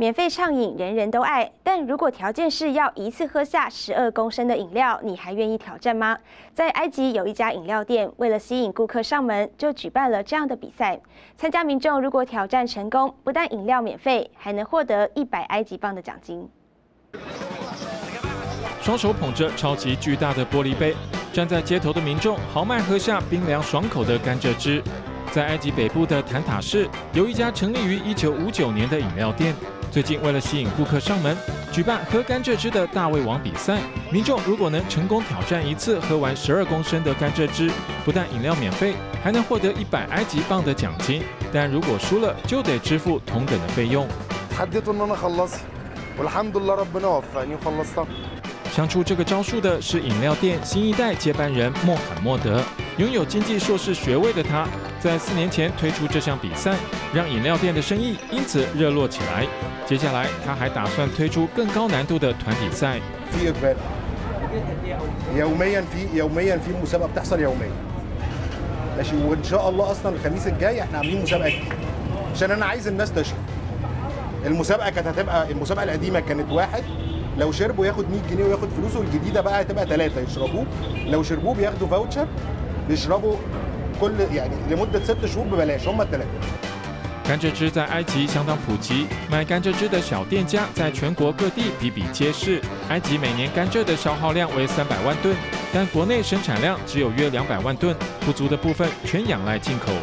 免费畅饮，人人都爱。但如果条件是要一次喝下十二公升的饮料，你还愿意挑战吗？在埃及有一家饮料店，为了吸引顾客上门，就举办了这样的比赛。参加民众如果挑战成功，不但饮料免费，还能获得一百埃及镑的奖金。双手捧着超级巨大的玻璃杯，站在街头的民众豪迈喝下冰凉爽口的甘蔗汁。在埃及北部的坦塔市，有一家成立于1959年的饮料店。最近为了吸引顾客上门，举办喝甘蔗汁的大胃王比赛。民众如果能成功挑战一次喝完12公升的甘蔗汁，不但饮料免费，还能获得一百埃及镑的奖金。但如果输了，就得支付同等的费用。想出这个招数的是饮料店新一代接班人穆罕默德。拥有经济硕士学位的他，在四年前推出这项比赛，让饮料店的生意因此热络起来。接下来，他还打算推出更高难度的团体赛。يوميا في يوميا في مسابقه بتحصل يوميا ماشي وان شاء الله اصلا الخميس الجاي احنا عاملين مسابقه عشان انا عايز الناس تشرب المسابقه كانت هتبقى المسابقه القديمه كانت واحد لو شربوا ياخد 100 جنيه وياخد فلوسه الجديده بقى هتبقى ثلاثه يشربوه لو شربوه بياخدوا فاوتشر بيشربوا كل يعني لمده ست شهور ببلاش هم الثلاثه 甘蔗汁在埃及相当普及，卖甘蔗汁的小店家在全国各地比比皆是。埃及每年甘蔗的消耗量为三百万吨，但国内生产量只有约两百万吨，不足的部分全仰赖进口。